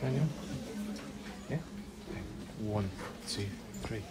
Daniel? Yeah? Okay. One, two, three.